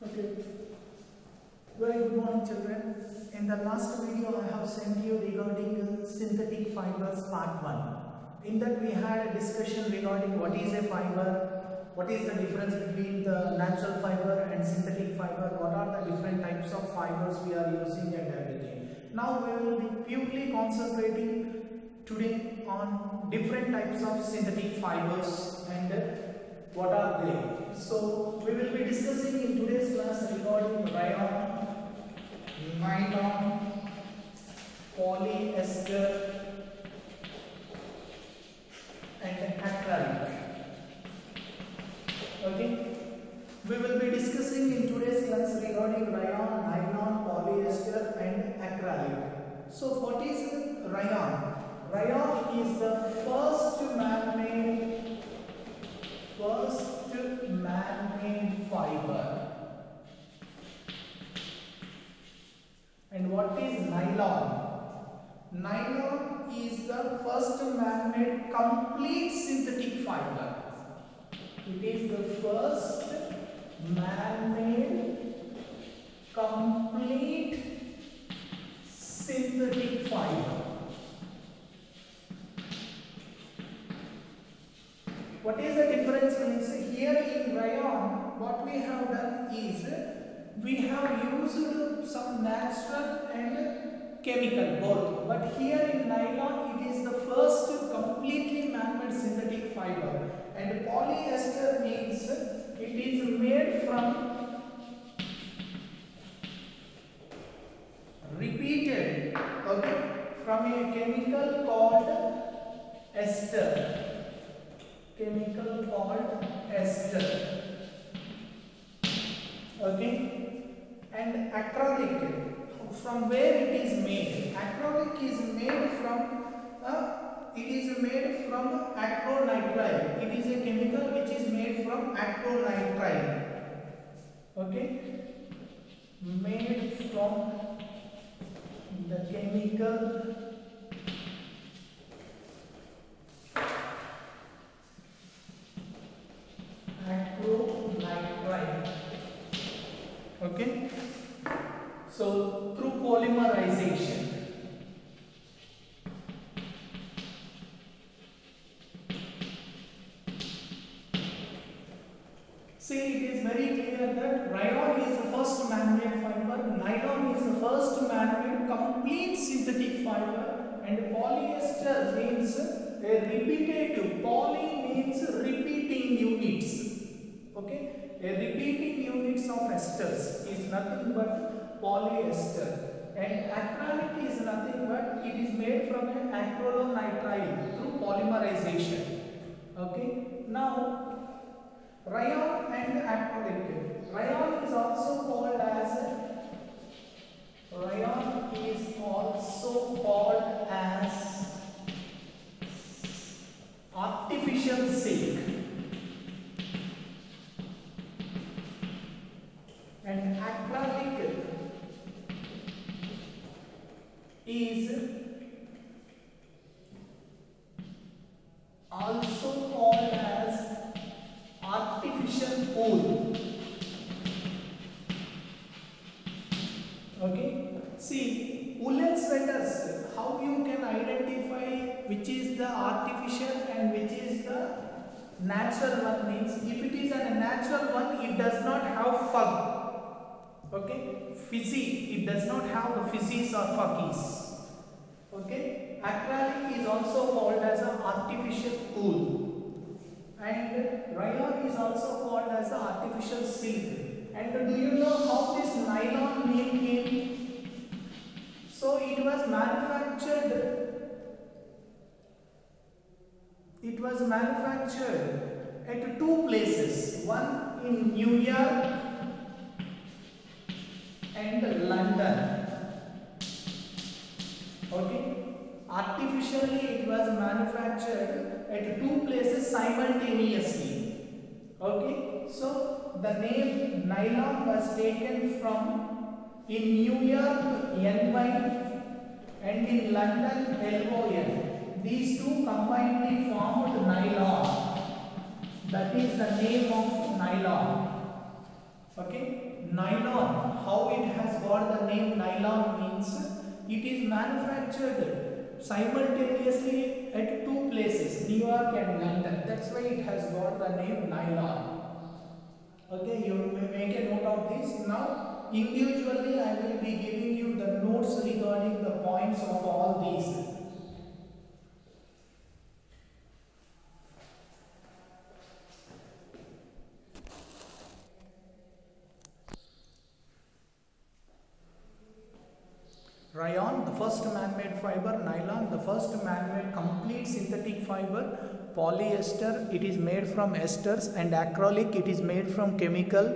Okay. Very good morning, children. In the last video, I have sent you regarding synthetic fibers part 1. In that, we had a discussion regarding what is a fiber, what is the difference between the natural fiber and synthetic fiber, what are the different types of fibers we are using, and everything. Now, we will be purely concentrating today on different types of synthetic fibers and what are they. So, we will be discussing in today's class regarding rayon, nylon, polyester and acrylic. Okay. We will be discussing in today's class regarding rayon, nylon, polyester and acrylic. So what is rayon? Rayon is the first man-made first man-made fiber. And what is nylon? Nylon is the first man-made complete synthetic fiber. It is the first man-made complete synthetic fiber. What is the difference means here in rayon? What we have done is we have used some natural and chemical both. But here in nylon it is the first completely man-made synthetic fiber and polyester means it is made from repeated okay from a chemical called ester. Chemical called ester. Okay? And acrylic. From where it is made? Acrylic is made from uh, it is made from acrylonitrile. It is a chemical which is made from acrylonitrile. Okay? Made from the chemical acrylonitrile. Okay that rayon is the first man-made fiber. Nylon is the first man-made complete synthetic fiber. And polyester means uh, a repetitive poly means repeating units. Okay? A repeating units of esters is nothing but polyester. And acrylic is nothing but it is made from an acrylonitrile through polymerization. Okay? Now rayon and acrylic rayon is also called as rayon is also called as artificial silk. And acrylic is also called artificial wool okay? See woolen sweaters how you can identify which is the artificial and which is the natural one means if it is a natural one it does not have fur. Okay? Fizzy it does not have the fizzies or fuzzies okay? Acrylic is also called as an artificial wool and rayon is also called as the artificial silk. And do you know how this nylon name came? So it was manufactured. It was manufactured at two places. One in new york and london. Okay? Artificially it was manufactured at two places simultaneously. Okay? So the name nylon was taken from in new york ny and in london lon these two combinedly formed nylon. That is the name of nylon. Okay, nylon, how it has got the name nylon means it is manufactured simultaneously at two places, New York and London. That's why it has got the name nylon. Okay, you may make a note of this. Now, individually I will be giving you the notes regarding the points of all these. Rayon, the first man-made fiber, nylon, the first man-made complete synthetic fiber, polyester, it is made from esters and acrylic, it is made from chemical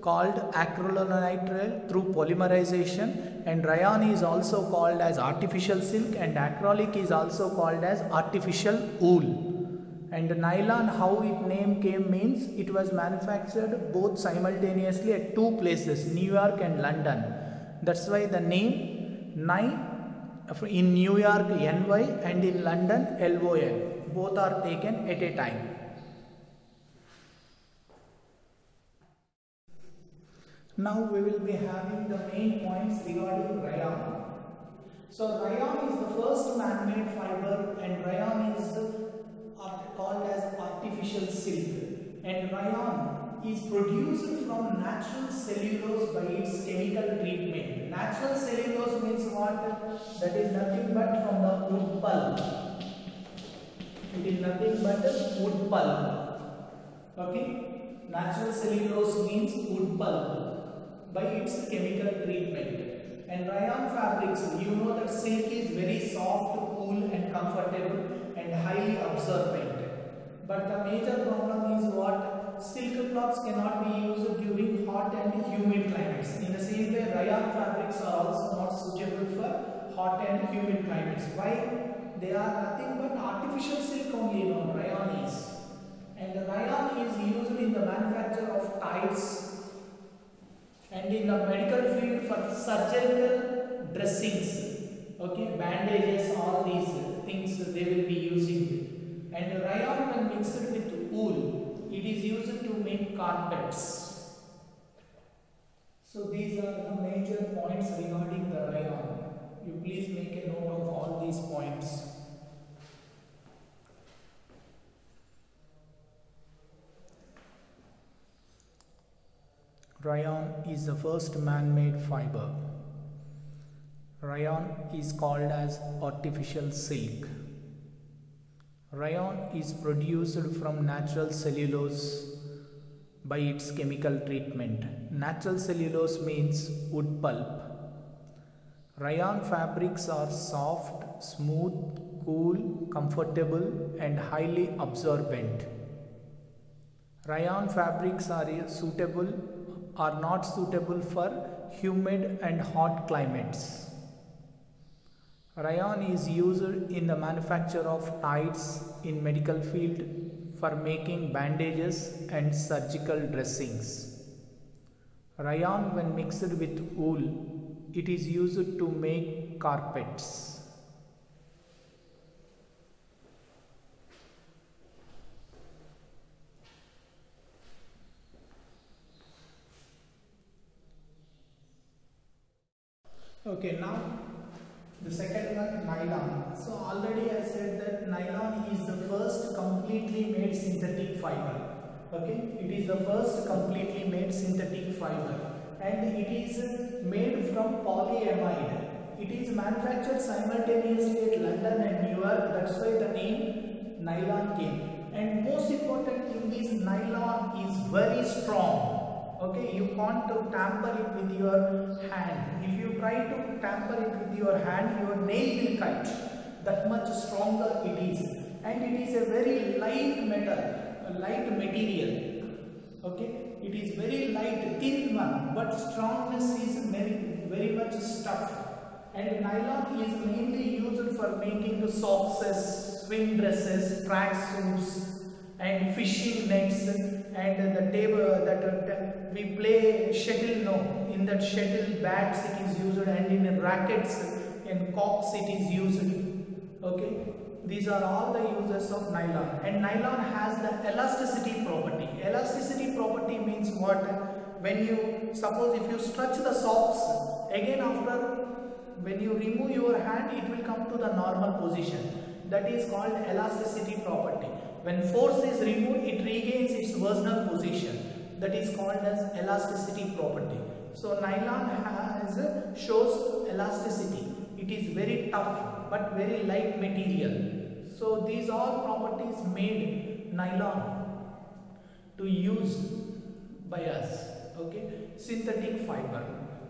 called acrylonitrile through polymerization and rayon is also called as artificial silk and acrylic is also called as artificial wool. And nylon, how it name came means it was manufactured both simultaneously at two places, New York and London. That's why the name Nine in New York NY and in London LON. Both are taken at a time. Now we will be having the main points regarding rayon. So rayon is the first man-made fiber and rayon is called as artificial silk and rayon is produced from natural cellulose by its chemical treatment. Natural cellulose means what? That is nothing but from the wood pulp. It is nothing but the wood pulp. Okay? Natural cellulose means wood pulp by its chemical treatment. And rayon fabrics, you know that silk is very soft, cool and comfortable and highly absorbent. But the major problem is what? Silk cloths cannot be used during hot and humid climates. In the same way, rayon fabrics are also not suitable for hot and humid climates. Why? They are nothing but artificial silk only, no, rayon is. And the rayon is used in the manufacture of tights and in the medical field for surgical dressings. Okay, bandages, all these things they will be using. And rayon when mixed with wool it is used to make carpets. So these are the major points regarding the rayon. You please make a note of all these points. Rayon is the first man-made fiber. Rayon is called as artificial silk. Rayon is produced from natural cellulose by its chemical treatment. Natural cellulose means wood pulp. Rayon fabrics are soft, smooth, cool, comfortable and highly absorbent. Rayon fabrics are suitable are not suitable for humid and hot climates. Rayon is used in the manufacture of tights in medical field for making bandages and surgical dressings. Rayon when mixed with wool, it is used to make carpets. Okay, now the second one, nylon. So already I said that nylon is the first completely made synthetic fiber. Okay, it is the first completely made synthetic fiber and it is made from polyamide. It is manufactured simultaneously at London and New York. That's why the name nylon came. And most important thing is nylon is very strong okay you can't tamper it with your hand. If you try to tamper it with your hand your nail will cut. That much stronger it is. And it is a very light metal light material. Okay it is very light thin one but strongness is very very much stuff and nylon is mainly used for making socks swim dresses track suits and fishing nets and the table that we play shuttle no in that shuttle bats it is used and in rackets in cocks it is used. Okay? These are all the uses of nylon. And nylon has the elasticity property. Elasticity property means what? When you suppose if you stretch the socks again after when you remove your hand it will come to the normal position. That is called elasticity property when force is removed it regains its original position. That is called as elasticity property. So nylon has shows elasticity. It is very tough but very light material. So these all properties made nylon to use by us. Okay? Synthetic fiber.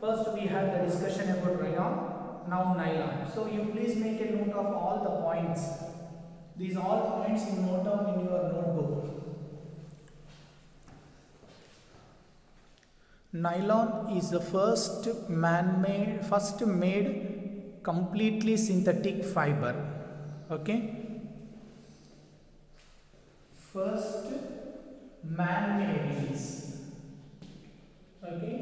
First we had the discussion about rayon now nylon. So you please make a note of all the points these all points you note down in your notebook. Nylon is the first man-made first made completely synthetic fiber. Okay? First man-made is okay?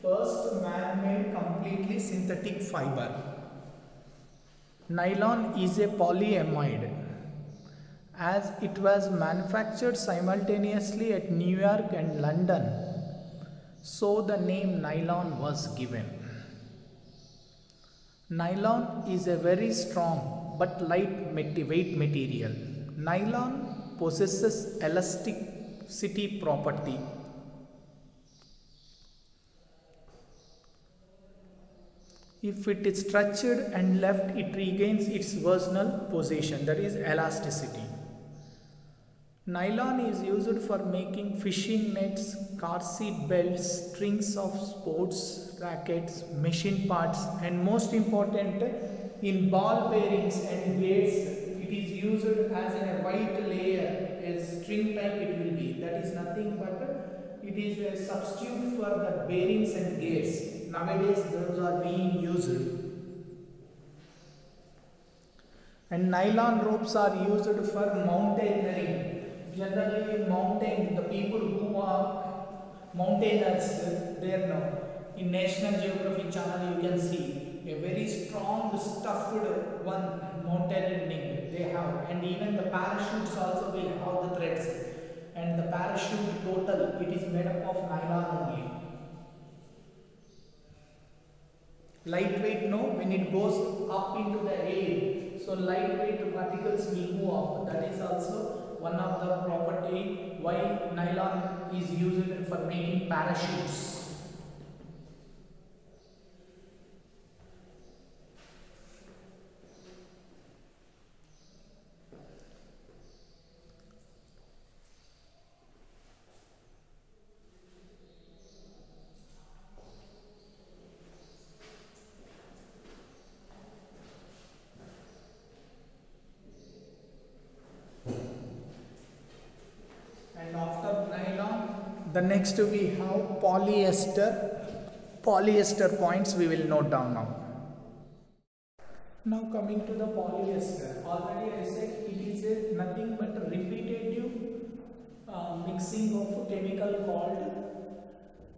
First man-made completely synthetic fiber. Nylon is a polyamide as it was manufactured simultaneously at New York and London. So the name nylon was given. Nylon is a very strong but light weight material. Nylon possesses elasticity property. If it is stretched and left it regains its original position that is elasticity nylon is used for making fishing nets car seat belts strings of sports rackets machine parts and most important in ball bearings and gates it is used as a white layer a string type it will be. That is nothing but it is a substitute for the bearings and gears. nowadays those are being used. And nylon ropes are used for mountaineering generally in mountain the people who are mountaineers they know in national geography channel you can see a very strong stuffed one mountaineering they have and even the parachutes also will have the threads. And the parachute total it is made up of nylon only. Lightweight no? When it goes up into the air. So lightweight particles will move up. That is also one of the property why nylon is used for making parachutes and after nylon the next we have polyester. Polyester points we will note down now. Now coming to the polyester. Already i said it is a nothing but repetitive uh, mixing of chemical called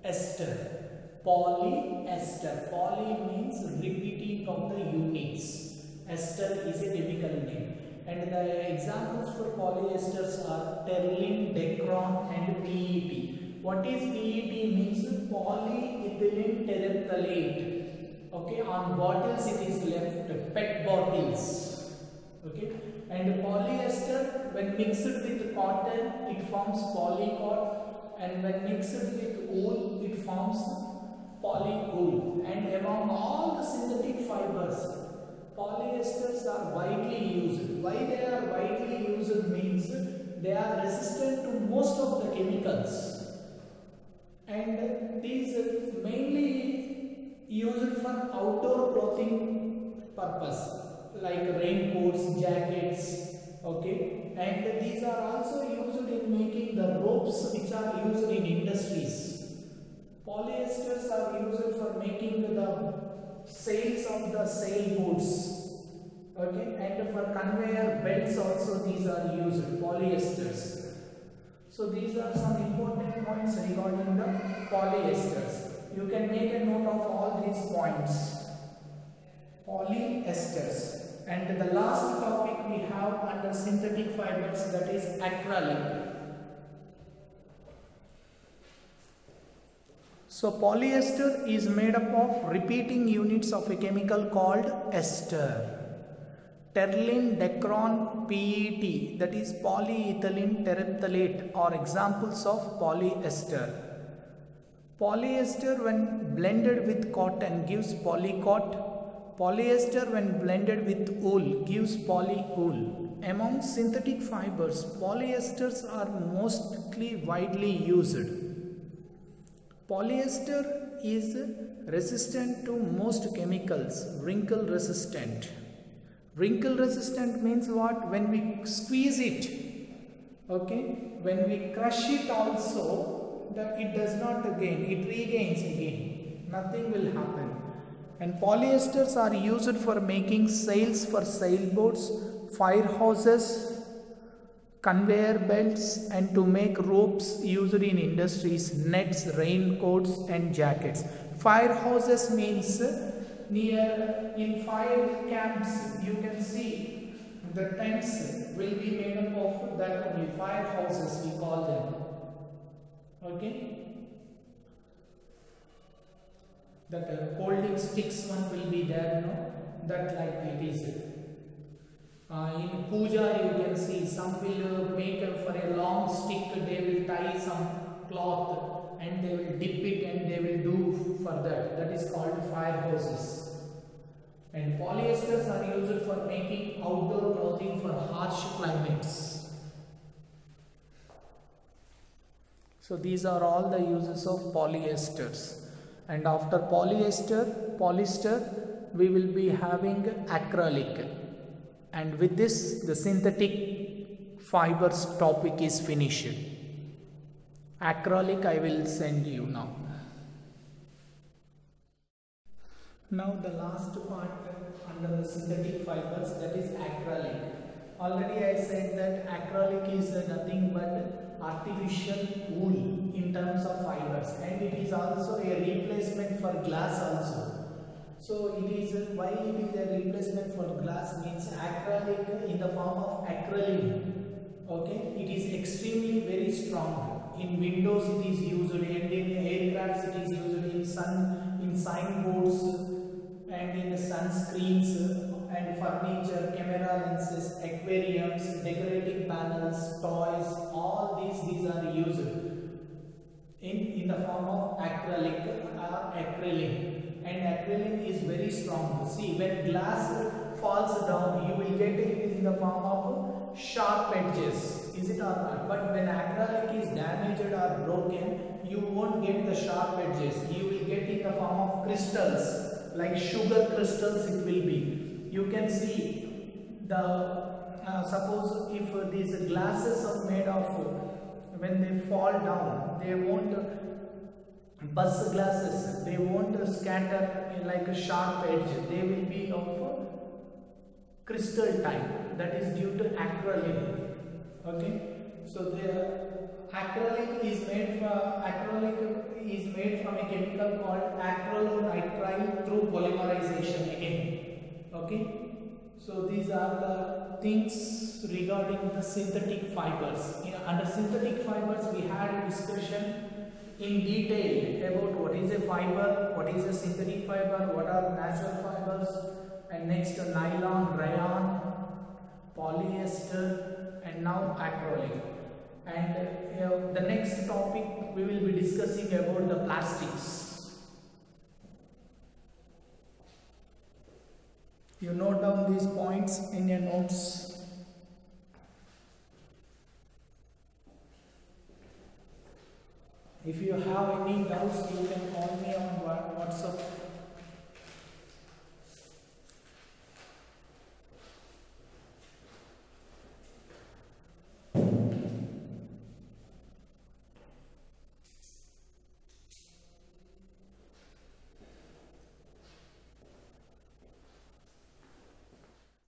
ester. Polyester. Poly means repeating of the units. Ester is a chemical name. And the examples for polyesters are Terylene, Dacron and PET. What is PET means polyethylene terephthalate. Okay, on bottles it is left PET bottles. Okay, and polyester when mixed with cotton it forms polycot and when mixed with wool it forms polywool and among all the synthetic fibers polyesters are widely used. Why they are widely used means they are resistant to most of the chemicals used for outdoor clothing purpose like raincoats, jackets, okay? And these are also used in making the ropes which are used in industries. Polyesters are used for making the sails of the sailboats okay? And for conveyor belts also these are used polyesters. So these are some important points regarding the polyesters you can make a note of all these points polyesters and the last topic we have under synthetic fibers that is acrylic So polyester is made up of repeating units of a chemical called ester. Terylene, Dacron, PET that is polyethylene terephthalate are examples of polyester. Polyester when blended with cotton gives polycot. Polyester when blended with wool gives polywool. Among synthetic fibers, polyesters are mostly widely used. Polyester is resistant to most chemicals, wrinkle resistant. Wrinkle resistant means what? When we squeeze it, okay, when we crush it also, that it does not again, it regains again. Nothing will happen. And polyesters are used for making sails for sailboats, fire hoses, conveyor belts and to make ropes used in industries, nets, raincoats and jackets. Fire hoses means near in fire camps you can see the tents will be made up of that only fire houses we call them. Okay. That uh, holding sticks one will be there, no? That like it is. Uh, in puja you can see some will uh, make for a long stick they will tie some cloth and they will dip it and they will do for that that is called fire hoses and polyesters are used for making outdoor clothing for harsh climates so these are all the uses of polyesters. And after polyester polyester we will be having acrylic. And with this the synthetic fibers topic is finished. Acrylic i will send you now. Now the last part under the synthetic fibers that is acrylic. Already i said that acrylic is nothing but artificial wool in terms of fibers and it is also a replacement for glass also so it is why it is a replacement for glass means acrylic in the form of acrylic. Okay, it is extremely very strong. In windows it is used and in aircrafts it is used in sun in signboards and in sunscreens and furniture, camera lenses, aquariums, decorating panels, toys, all these these are used in, in the form of acrylic or acrylic and acrylic is very strong. See, when glass falls down, you will get it in the form of sharp edges. Is it or not? But when acrylic is damaged or broken, you won't get the sharp edges. You will get in the form of crystals, like sugar crystals it will be. You can see the, uh, suppose if uh, these glasses are made of, when they fall down, they won't bus glasses. They won't scatter like a sharp edge. They will be of crystal type. That is due to acrylic. Okay? So the acrylic is made from acrylic is made from a chemical called acrylonitrile through polymerization again. Okay? So these are the things regarding the synthetic fibers in, under synthetic fibers we had a discussion in detail about what is a fiber, what is a synthetic fiber, what are natural fibers and next nylon, rayon, polyester and now acrylic. And uh, the next topic we will be discussing about the plastics. You note down these points in your notes. If you have any doubts, you can call me on WhatsApp